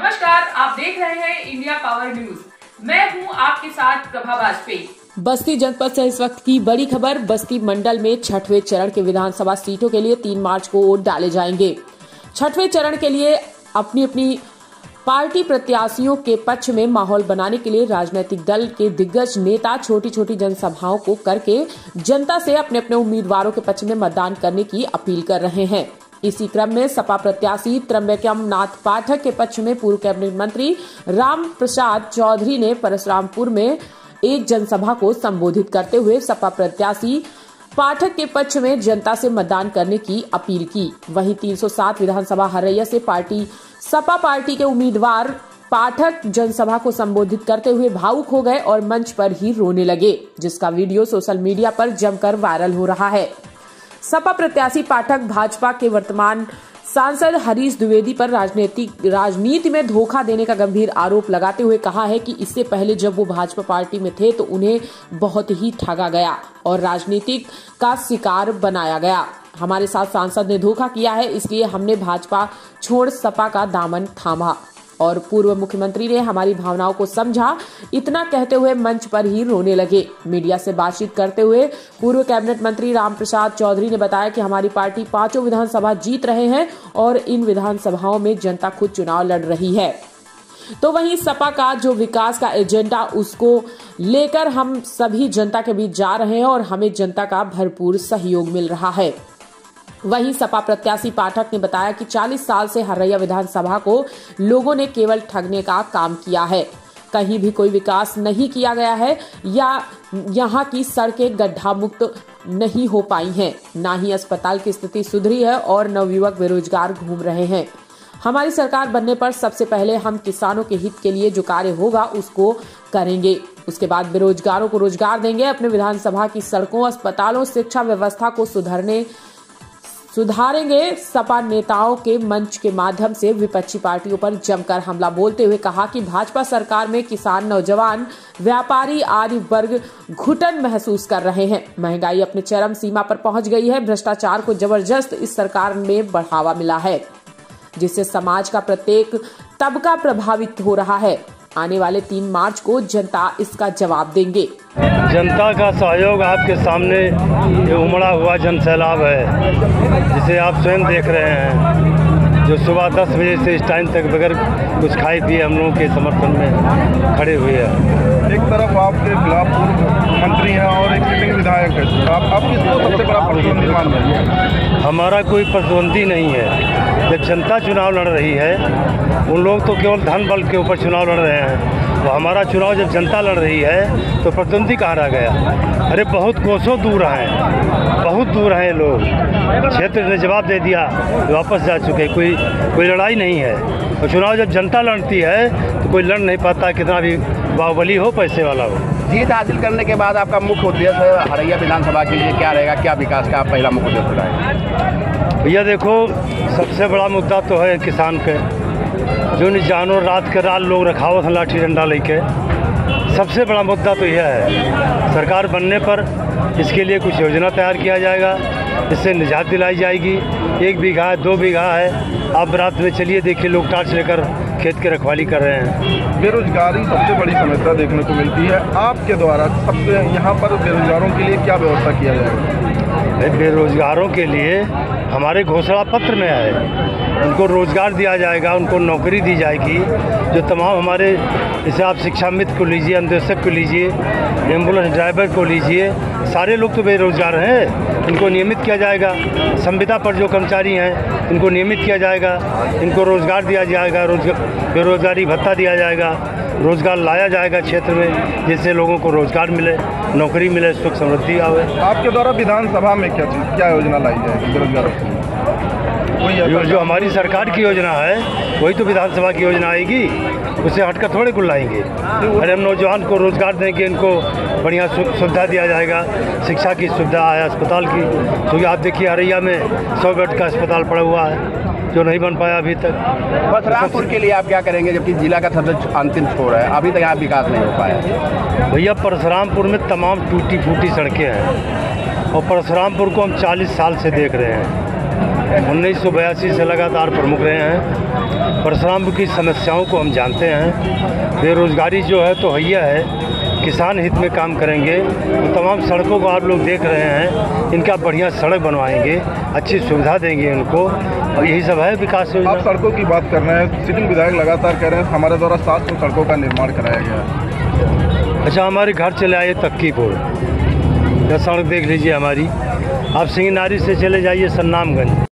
नमस्कार, आप देख रहे हैं इंडिया पावर न्यूज़। मैं हूँ आपके साथ प्रभा वाजपेयी। बस्ती जनपद से इस वक्त की बड़ी खबर, बस्ती मंडल में छठवें चरण के विधानसभा सीटों के लिए तीन मार्च को वोट डाले जाएँगे। छठवें चरण के लिए अपनी अपनी पार्टी प्रत्याशियों के पक्ष में माहौल बनाने के लिए राजनीतिक दल के दिग्गज नेता छोटी छोटी जनसभाओं को करके जनता से अपने अपने उम्मीदवारों के पक्ष में मतदान करने की अपील कर रहे हैं। इसी क्रम में सपा प्रत्याशी त्रम्बकम नाथ पाठक के पक्ष में पूर्व कैबिनेट मंत्री राम प्रसाद चौधरी ने परशुरामपुर में एक जनसभा को संबोधित करते हुए सपा प्रत्याशी पाठक के पक्ष में जनता से मतदान करने की अपील की। वहीं 307 विधानसभा हरैया से पार्टी, सपा पार्टी के उम्मीदवार पाठक जनसभा को संबोधित करते हुए भावुक हो गए और मंच पर ही रोने लगे, जिसका वीडियो सोशल मीडिया पर जमकर वायरल हो रहा है। सपा प्रत्याशी पाठक भाजपा के वर्तमान सांसद हरीश द्विवेदी पर राजनीतिक राजनीति में धोखा देने का गंभीर आरोप लगाते हुए कहा है कि इससे पहले जब वो भाजपा पार्टी में थे तो उन्हें बहुत ही ठगा गया और राजनीतिक का शिकार बनाया गया। हमारे साथ सांसद ने धोखा किया है, इसलिए हमने भाजपा छोड़ सपा का दामन थामा। और पूर्व मुख्यमंत्री ने हमारी भावनाओं को समझा। इतना कहते हुए मंच पर ही रोने लगे। मीडिया से बातचीत करते हुए पूर्व कैबिनेट मंत्री रामप्रसाद चौधरी ने बताया कि हमारी पार्टी पाँचों विधानसभा जीत रहे हैं और इन विधानसभाओं में जनता खुद चुनाव लड़ रही है। तो वहीं सपा का जो विकास का एजेंडा, उसको लेकर हम सभी जनता के बीच जा रहे हैं और हमें जनता का भरपूर सहयोग मिल रहा है। वहीं सपा प्रत्याशी पाठक ने बताया कि 40 साल से हरैया विधानसभा को लोगों ने केवल ठगने का काम किया है। कहीं भी कोई विकास नहीं किया गया है या यहाँ की सड़कें गड्ढा मुक्त नहीं हो पाई हैं। ना ही अस्पताल की स्थिति सुधरी है और नवयुवक बेरोजगार घूम रहे हैं। हमारी सरकार बनने पर सबसे पहले हम किसानों के हित के लिए जो कार्य होगा उसको करेंगे। उसके बाद बेरोजगारों को रोज़गार देंगे। अपने विधानसभा की सड़कों, अस्पतालों, शिक्षा व्यवस्था को सुधारने सुधारेंगे सपा नेताओं के मंच के माध्यम से विपक्षी पार्टियों पर जमकर हमला। बोलते हुए कहा कि भाजपा सरकार में किसान नौजवान, व्यापारी आदि वर्ग घुटन महसूस कर रहे हैं। महँगाई अपने चरम सीमा पर पहुँच गई है। भ्रष्टाचार को ज़बरदस्त इस सरकार में बढ़ावा मिला है, जिससे समाज का प्रत्येक तबका प्रभावित हो रहा है। आने वाले तीन मार्च को जनता इसका जवाब देंगे। जनता का सहयोग आपके सामने ये उमड़ा हुआ जन सैलाब है जिसे आप स्वयं देख रहे हैं। जो सुबह दस बजे से इस टाइम तक बगैर कुछ खाए पिए हम लोगों के समर्थन में खड़े हुए हैं। एक तरफ़ आपके खिलाफ मंत्री हैं और एक सिटिंग विधायक है। तो आप आप किसको सबसे बड़ा प्रतिद्वंदी मान रहे हैं? हमारा कोई प्रतिद्वंदी नहीं है। जब जनता चुनाव लड़ रही है, उन लोग तो केवल धन बल के ऊपर चुनाव लड़ रहे हैं। तो हमारा चुनाव जब जनता लड़ रही है तो प्रतिद्वंदी कहा रह गया? अरे, बहुत कोसों दूर आए बहुत दूर हैं लोग। क्षेत्र ने जवाब दे दिया वापस जा चुके कोई कोई लड़ाई नहीं है। और चुनाव जब जनता लड़ती है तो कोई लड़ नहीं पाता कितना भी बाहुबली हो पैसे वाला हो। जीत हासिल करने के बाद आपका मुख्य उद्देश्य हरैया विधानसभा के लिए क्या रहेगा? क्या विकास का पहला मुख्य उद्देश्य रहेगा भैया देखो सबसे बड़ा मुद्दा तो है किसान के। जो नहीं जानो रात के रात लोग रखावत हैं लाठी डंडा लेके सबसे बड़ा मुद्दा तो यह है, सरकार बनने पर इसके लिए कुछ योजना तैयार किया जाएगा। इससे निजात दिलाई जाएगी। एक बीघा है दो बीघा है। आप रात में चलिए देखिए लोग टार्च लेकर खेत की रखवाली कर रहे हैं। बेरोजगारी सबसे बड़ी समस्या देखने को मिलती है। आपके द्वारा सबसे यहाँ पर बेरोजगारों के लिए क्या व्यवस्था किया जाएगा बेरोजगारों के लिए हमारे घोषणा पत्र में है। उनको रोज़गार दिया जाएगा उनको नौकरी दी जाएगी। जो तमाम हमारे जैसे आप शिक्षा मित्र को लीजिए अन्वेषक को लीजिए एंबुलेंस ड्राइवर को लीजिए सारे लोग तो बेरोज़गार हैं। इनको नियमित किया जाएगा। संविदा पर जो कर्मचारी हैं, इनको नियमित किया जाएगा। इनको रोज़गार दिया जाएगा रोज़गार बेरोज़गारी भत्ता दिया जाएगा, रोज़गार लाया जाएगा क्षेत्र में, जिससे लोगों को रोज़गार मिले, नौकरी मिले, सुख समृद्धि आवे। आपके द्वारा विधानसभा में क्या क्या योजना लाई जाएगी बेरोजगारों जो, जो हमारी सरकार की योजना है वही तो विधानसभा की योजना आएगी। उससे हटकर थोड़े कुल लाएँगे। अरे हम नौजवान को रोज़गार देंगे इनको बढ़िया सुविधा दिया जाएगा शिक्षा की सुविधा है अस्पताल की। क्योंकि आप देखिए हरैया में सौ बेड का अस्पताल पड़ा हुआ है जो नहीं बन पाया अभी तक। परशुरामपुर के लिए आप क्या करेंगे जबकि जिला का सबसे अंतिम छोर है? अभी तक यहाँ विकास नहीं हो पाया। भैया परशुरामपुर में तमाम टूटी फूटी सड़कें हैं और परशुरामपुर को हम 40 साल से देख रहे हैं। उन्नीस सौ बयासी से लगातार प्रमुख रहे हैं। परशुरामपुर की समस्याओं को हम जानते हैं। बेरोजगारी जो है तो हैया है। किसान हित में काम करेंगे। तो तमाम सड़कों को आप लोग देख रहे हैं। इनका बढ़िया सड़क बनवाएँगे। अच्छी सुविधा देंगे इनको। और यही सब है विकास योजना। आप सड़कों की बात कर रहे हैं। सिटिंग विधायक लगातार कह रहे हैं हमारे द्वारा सात सौ सड़कों का निर्माण कराया गया है। अच्छा हमारे घर चले आइए तक्कीपुर यह सड़क देख लीजिए हमारी। आप सिंगनारी से चले जाइए सन्नामगंज।